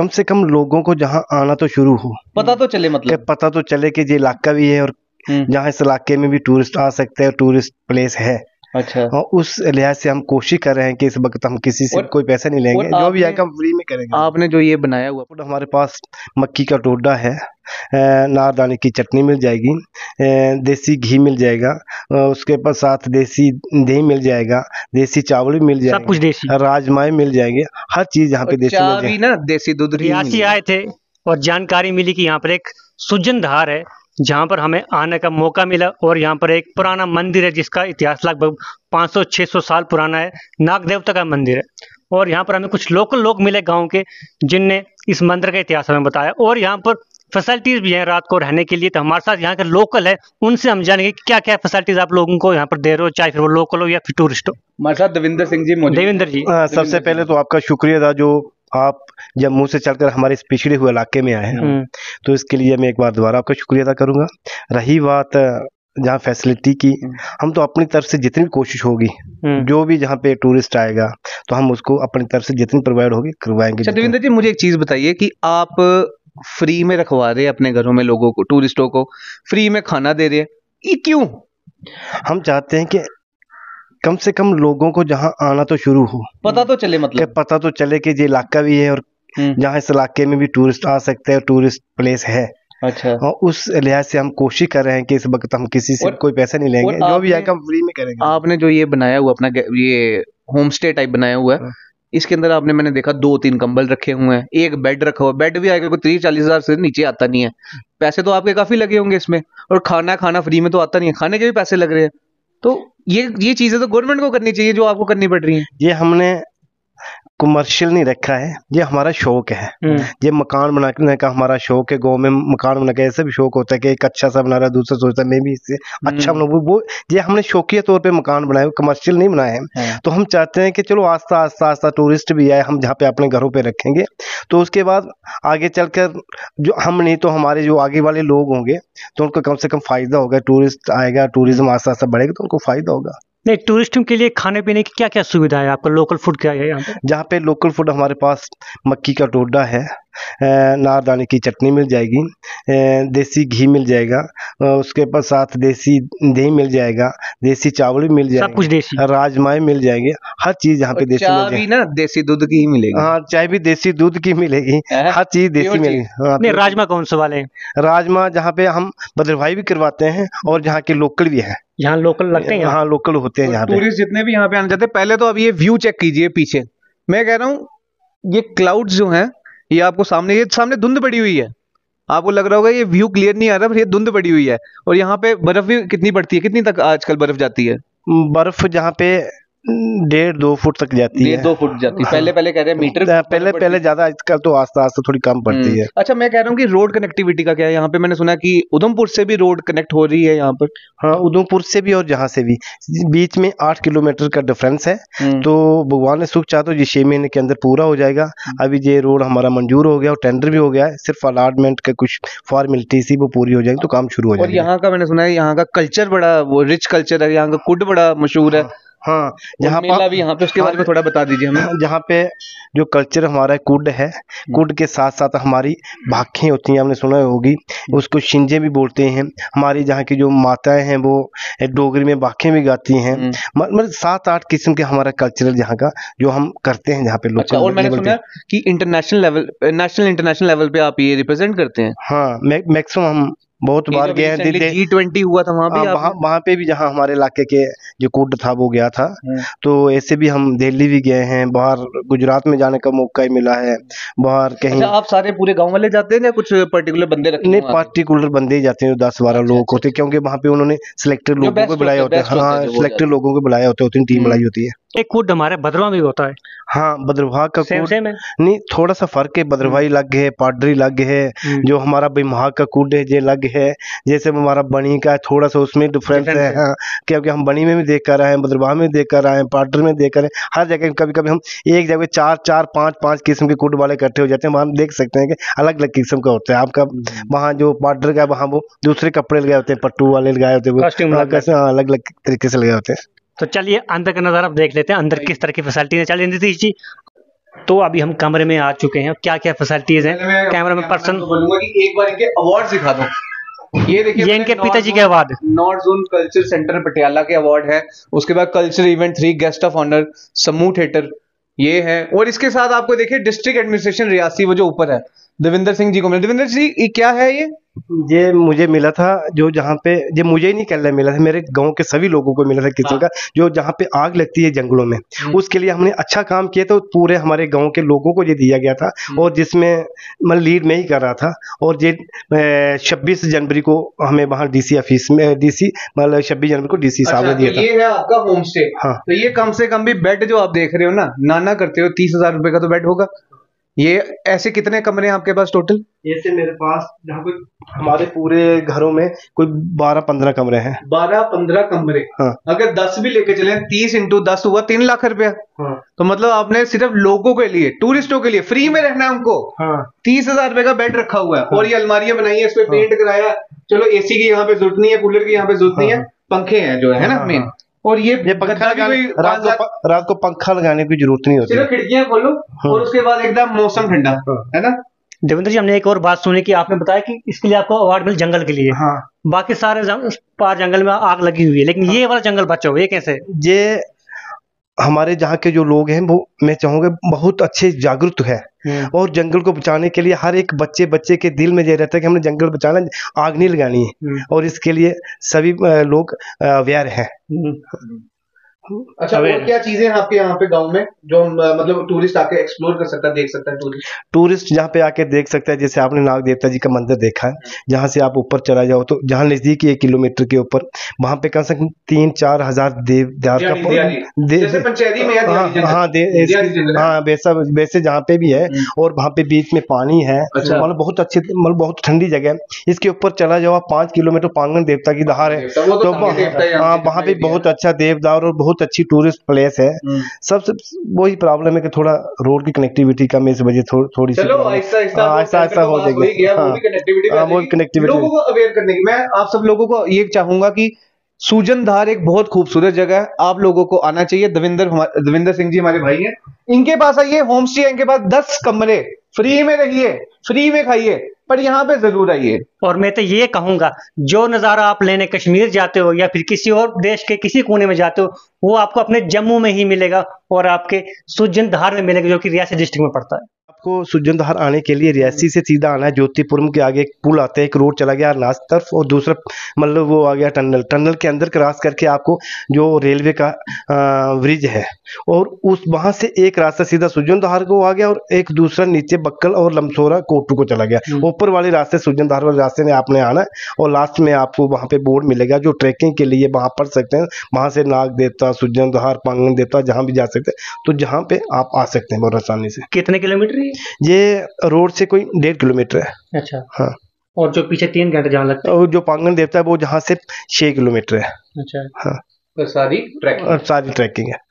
कम से कम लोगों को जहाँ आना तो शुरू हो। पता तो चले मतलब। पता तो चले कि ये इलाका भी है और हम्म, जहाँ इस इलाके में भी टूरिस्ट आ सकते हैं टूरिस्ट प्लेस है। अच्छा। और उस लिहाज से हम कोशिश कर रहे हैं कि इस वक्त हम किसी से कोई पैसा नहीं लेंगे जो भी आपने- आएगा फ्री में करेंगे। आपने जो ये बनाया हुआ फ़ूड हमारे पास मक्की का टोडा है नारदाने की चटनी मिल जाएगी अ, देसी घी मिल जाएगा उसके पास साथ देसी दही मिल जाएगा देसी चावल भी मिल जाएगा सब कुछ देसी। राजमाएँ मिल जाएँगे हर चीज़ यहाँ पे देसी मिल जाएगी। ना देसी दूध ही आए थे और जानकारी मिली कि यहाँ पर एक सुजन धार है जहाँ पर हमें आने का मौका मिला और यहाँ पर एक पुराना मंदिर है जिसका इतिहास लगभग 500-600 साल पुराना है। नाग देवता का मंदिर है। और यहाँ पर हमें कुछ लोकल लोग मिले गाँव के जिनने इस मंदिर का इतिहास हमें बताया। और यहाँ पर फैसिलिटीज़ भी हैं रात को रहने के लिए तो हमारे साथ यहाँ के लोकल है उनसे हम जानेंगे क्या क्या फैसिलिटीज़ आप लोगों को यहाँ पर दे रहे हो चाहे फिर वो लोकल हो या फिर टूरिस्ट हो। हमारे साथ देविंदर सिंह जी मौजूद देवेंद्र जी। सबसे पहले तो आपका शुक्रिया था जो आप जम्मू से चलकर हमारे इस पिछड़े हुए इलाके में आए हैं हम्म, तो इसके लिए मैं एक बार दोबारा आपका शुक्रिया अदा करूँगा। रही बात जहाँ फैसिलिटी की हम तो अपनी तरफ़ से जितनी भी कोशिश होगी हम्म। जो भी जहाँ पे टूरिस्ट आएगा तो हम उसको अपनी तरफ़ से जितनी प्रोवाइड होगी करवाएँगे अच्छा देविंदर जी मुझे एक चीज़ बताइए कि आप फ्री में रखवा रहे हैं अपने घरों में लोगों को टूरिस्टों को? फ्री में खाना दे रहे हैं? ये क्यों? हम चाहते हैं कि कम से कम लोगों को जहाँ आना तो शुरू हो। पता तो चले मतलब। पता तो चले कि ये इलाका भी है और हम्म, जहाँ इस इलाके में भी टूरिस्ट आ सकते हैं टूरिस्ट प्लेस है। अच्छा। और उस लिहाज से हम कोशिश कर रहे हैं कि इस वक्त हम किसी से और- कोई पैसा नहीं लेंगे जो भी आएगा हम फ्री में करेंगे। आपने जो ये बनाया हुआ अपना ये होम स्टे टाइप बनाया हुआ है हाँ। इसके अंदर आपने मैंने देखा दो तीन कंबल रखे हुए हैं एक बेड रखा हुआ बेड भी आएगा कोई तीस चालीस हज़ार से नीचे आता नहीं है। पैसे तो आपके काफ़ी लगे होंगे इसमें और खाना खाना फ्री में तो आता नहीं है। खाने के भी पैसे लग रहे हैं। तो ये ये चीज़ें तो गवर्नमेंट को करनी चाहिए, जो आपको करनी पड़ रही है। ये हमने कमर्शियल नहीं रखा है ये हमारा शौक है। हम्म, ये मकान बनाने का हमारा शौक है गाँव में मकान बनाने का ऐसे भी शौक होता है कि एक अच्छा सा बना रहा है दूसरा सोचता है मैं भी इससे अच्छा हम्म। बनाऊँ। वो ये हमने शौकिया तौर पे मकान बनाए कमर्शियल नहीं बनाए हैं। तो हम चाहते हैं कि चलो आस्ता आस्ता आस्ता टूरिस्ट भी आए हम जहाँ पे अपने घरों पे रखेंगे। तो उसके बाद आगे चलकर जो हम नहीं तो हमारे जो आगे वाले लोग होंगे तो उनको कम से कम फ़ायदा होगा टूरिस्ट आएगा टूरिज़्म आस्ता आस्ता बढ़ेगा तो उनको फ़ायदा होगा। नहीं टूरिस्टों के लिए खाने पीने की क्या क्या सुविधा है? आपका लोकल फ़ूड क्या है यहाँ पे? जहाँ पे लोकल फ़ूड हमारे पास मक्की का डोडा है अ, नारदाने की चटनी मिल जाएगी। अ, देसी घी मिल जाएगा। उसके पास साथ देसी दही मिल जाएगा देसी चावल भी मिल सब कुछ जाएगा देसी। राजमाएँ मिल जाएँगे हर चीज़ यहाँ पे देसी मिल भी जाएगी। ना देसी दूध की ही मिलेगी। हाँ चाय भी देसी दूध की मिलेगी हर चीज़ देसी मिलेगी। हाँ, नहीं राजमा कौन से वाले हैं? राजमा जहाँ पे हम बदरभाई भी करवाते हैं और जहाँ के लोकल भी है। यहाँ लोकल लगते हैं यहाँ? हाँ लोकल होते हैं यहाँ टूरिस्ट जितने भी यहाँ पे आना चाहते हैं पहले तो अब ये व्यू चेक कीजिए पीछे। मैं कह रहा हूँ ये क्लाउड्स जो हैं ये आपको सामने, ये सामने धुंध पड़ी हुई है। आपको लग रहा होगा ये व्यू क्लियर नहीं आ रहा, पर ये धुंध पड़ी हुई है। और यहाँ पे बर्फ़ भी कितनी पड़ती है? कितनी तक आजकल बर्फ़ जाती है? बर्फ़ जहाँ पे डेढ़ दो फुट तक जाती है। दो फुट जाती है। पहले पहले कह रहे हैं मीटर पहले पहले ज़्यादा आजकल तो आस्ता आस्ता थोड़ी कम पड़ती है। अच्छा मैं कह रहा हूँ कि रोड कनेक्टिविटी का क्या है? यहाँ पे मैंने सुना कि उधमपुर से भी रोड कनेक्ट हो रही है यहाँ पर। हाँ उधमपुर से भी और जहाँ से भी। बीच में आठ किलोमीटर का डिफरेंस है। तो भगवान ने सुख चाह तो ये छह महीने के अंदर पूरा हो जाएगा। अभी ये रोड हमारा मंजूर हो गया और टेंडर भी हो गया है। सिर्फ़ अलाटमेंट का कुछ फॉर्मेलिटी सी वो पूरी हो जाएगी तो काम शुरू हो और जाएगा। यहाँ का मैंने सुना है यहाँ का कल्चर बड़ा वो रिच कल्चर है यहाँ का कुड बड़ा मशहूर है। हाँ यहाँ पर भी यहाँ पे उसके बारे में थोड़ा बता दीजिए हमें। जहाँ पे जो कल्चर हमारा कुड है कुड के साथ साथ हमारी भाखें होती हैं हमने सुना होगी। उसको शिंजे भी बोलते हैं। हमारी जहाँ की जो माताएँ हैं वो डोगरी में भाखें भी गाती हैं। हम्म। मतलब सात आठ किस्म के हमारा कल्चरल जहाँ का जो हम करते हैं जहाँ पे अच्छा और मैंने सुना कि international level national international level पे आप ये रिप्रेजेंट करते हैं? हाँ मैक्सिमम हम बहुत बार गए हैं दिल्ली जी ट्वेंटी हुआ था वहाँ हाँ, वहाँ वहाँ पे भी जहाँ हमारे इलाके के जो कुड था वो गया था हम्म। तो ऐसे भी हम दिल्ली भी गए हैं बाहर गुजरात में जाने का मौका ही मिला है बाहर कहीं अच्छा आप सारे पूरे गाँव वाले जाते हैं या कुछ पर्टिकुलर बंदे रखे नहीं हैं पे? पार्टिकुलर बंदे ही जाते हैं दस बारह अच्छा, लोग अच्छा, होते क्योंकि वहाँ पे उन्होंने सिलेक्टेड लोगों को बुलाए होते हैं, हैं हाँ हैं सिलेक्टेड लोगों को बुलाए होते हैं टीम हम्म। बुलाई होती है एक कुड हमारे भद्रवा में भी होता है। हाँ बद्रवाह का सेम सेम है। नहीं थोड़ा सा फ़र्क है बद्रवाही अलग है पाडरी अलग है हम्म। जो हमारा बिमहा का कुड है ये अलग है। जैसे हमारा बनी का है, थोड़ा सा उसमें डिफरेंस है है। हाँ क्योंकि हम बनी में भी देख कर आए हैं बद्रवाह में देख कर आए हैं पाडर में देख कर आए हैं। हर जगह कभी कभी हम एक जगह चार चार पाँच पाँच किस्म के कुड वाले इकट्ठे हो जाते हैं। वहाँ हम देख सकते हैं कि अलग अलग किस्म का होता है। आपका वहाँ जो पाडर का वहाँ वो दूसरे कपड़े लगाए होते हैं पट्टू वाले लगाए होते हैं हाँ, हाँ, अलग अलग तरीके से लगाए होते हैं। तो चलिए अंदर का नज़ारा देख लेते हैं अंदर किस तरह की फैसिलिटी है। चलिए नीतीश जी। तो अभी हम कमरे में आ चुके हैं। क्या क्या फैसिलिटीज़ हैं? कैमरा में पर्सन बोलूँगा कि एक बार इनके अवार्ड दिखा दो। ये देखिए ये इनके पिताजी के award north zone culture centre Patiala के अवार्ड है। उसके बाद culture event three guest of honour समूह थिएटर ये है। और इसके साथ आपको देखिए डिस्ट्रिक्ट एडमिनिस्ट्रेशन रियासी वो जो ऊपर है देविंदर सिंह जी को मिला। देविंदर जी क्या है ये? ये मुझे मिला था जो जहाँ पे ये मुझे ही नहीं कहला मिला था मेरे गाँव के सभी लोगों को मिला था किसी हाँ। का जो जहाँ पे आग लगती है जंगलों में हम्म। उसके लिए हमने अच्छा काम किया तो पूरे हमारे गाँव के लोगों को ये दिया गया था हम्म। और जिसमें मतलब लीड में ही कर रहा था और ये छब्बीस जनवरी को हमें वहाँ डीसी ऑफ़िस में डीसी मतलब छब्बीस जनवरी को डीसी साहब ने अच्छा, दिया तो था ये है आपका होम स्टे हाँ। तो ये कम से कम भी बेड जो आप देख रहे हो ना नाना करते हो तीस हज़ार रुपए का तो बेड होगा ये ऐसे कितने कमरे हैं आपके पास टोटल ऐसे मेरे पास जहाँ कोई हमारे पूरे घरों में कोई बारह पंद्रह कमरे हैं। बारह पंद्रह कमरे। हाँ। अगर दस भी लेके चले तीस इंटू दस हुआ तीन लाख रुपया। हाँ। तो मतलब आपने सिर्फ़ लोगों के लिए टूरिस्टों के लिए फ्री में रहना है हमको। हाँ। तीस हज़ार रुपए का बेड रखा हुआ है हाँ। और ये अलमारियाँ बनाई है इस पे पेंट कराया। चलो एसी की यहाँ पे ज़रूरत नहीं है कूलर की यहाँ पे ज़रूरत नहीं है हाँ। पंखे हैं जो है ना हाँ, मेन हाँ। और ये ये पंखा रात को रात को पंखा लगाने की ज़रूरत नहीं होती। सिर्फ़ खिड़कियाँ खोलो और उसके बाद एकदम मौसम ठंडा हाँ। है ना? देवेंद्र जी हमने एक और बात सुनी कि आपने बताया कि इसके लिए आपको अवार्ड मिल जंगल के लिए। हाँ। बाकी सारे जंग, पार जंगल में आग लगी हुई है लेकिन हाँ। ये वाला जंगल बचा हुआ है ये कैसे? ये हमारे जहाँ के जो लोग हैं वो मैं चाहूँगा बहुत अच्छे जागरूक है और जंगल को बचाने के लिए हर एक बच्चे बच्चे के दिल में ये रहता है कि हमने जंगल बचाना आग नहीं लगानी है हम्म। और इसके लिए सभी लोग अवेयर हैं हम्म। अच्छा और क्या चीज़ें हैं आपके यहाँ पे गाँव में जो हम, मतलब टूरिस्ट आके एक्सप्लोर कर सकता है देख सकता है टूरिस्ट टूरिस्ट जहाँ पे आके देख सकता है जैसे आपने नाग देवता जी का मंदिर देखा है जहाँ से आप ऊपर चला जाओ तो जहाँ नज़दीक एक किलोमीटर के ऊपर वहाँ पे कम से कम तीन चार हज़ार देव देवदार का है हाँ हाँ वैसा वैसे जहाँ पे भी है हम्म। और वहाँ पे बीच में पानी है अच्छा। मतलब बहुत अच्छी मतलब बहुत ठंडी जगह है। इसके ऊपर चला जाओ आप पाँच किलोमीटर पांगन देवता की दहार है। तो तो है यहाँ वहाँ पे बहुत अच्छा देवदार और बहुत अच्छी टूरिस्ट प्लेस है हम्म। सबसे वही प्रॉब्लम है कि थोड़ा रोड की कनेक्टिविटी कम है इस वजह थो, थोड़ी सी ऐसा problem है। आहिस्ता आहिस्ता हाँ, तो जाएगी ही वो कनेक्टिविटी हाँ, लोगों को अवेयर करने की मैं आप सब लोगों को ये चाहूँगा कि सूजन धार एक बहुत खूबसूरत जगह है। आप लोगों को आना चाहिए। दविंदर दविंदर सिंह जी हमारे भाई हैं। इनके पास आइए, होम स्टे इनके पास दस कमरे। फ्री में रहिए, फ्री में खाइए, पर यहाँ पे ज़रूर आइए। और मैं तो ये कहूँगा, जो नज़ारा आप लेने कश्मीर जाते हो या फिर किसी और देश के किसी कोने में जाते हो, वो आपको अपने जम्मू में ही मिलेगा और आपके सुजन धार में मिलेगा, जो कि रियासी डिस्ट्रिक्ट में पड़ता है। आपको सुजनधार आने के लिए रियासी से सीधा आना है ज्योतिपुरम के आगे एक पुल आता है एक रोड चला गया नास तरफ़ और दूसरा मतलब वो आ गया टनल। टनल के अंदर क्रॉस करके आपको जो रेलवे का ब्रिज है और उस वहाँ से एक रास्ता सीधा सुजनधार को आ गया और एक दूसरा नीचे बक्कल और लमसोरा कोटू को चला गया। ऊपर वाले रास्ते सुजनधार वाले रास्ते में आपने आना है और लास्ट में आपको वहाँ पे बोर्ड मिलेगा जो ट्रैकिंग के लिए वहाँ पढ़ सकते हैं। वहाँ से नाग देवता सुजनधार पांगन देवता जहाँ भी जा सकते हैं तो जहाँ पे आप आ सकते हैं बहुत आसानी से। कितने किलोमीटर ये? रोड से कोई डेढ़ किलोमीटर है। अच्छा। हाँ। और जो पीछे तीन घंटे जहाँ लगता है? जो पांगन देवता है वो जहाँ से छह किलोमीटर है। है अच्छा। हाँ। तो सारी ट्रैकिंग सारी ट्रैकिंग है।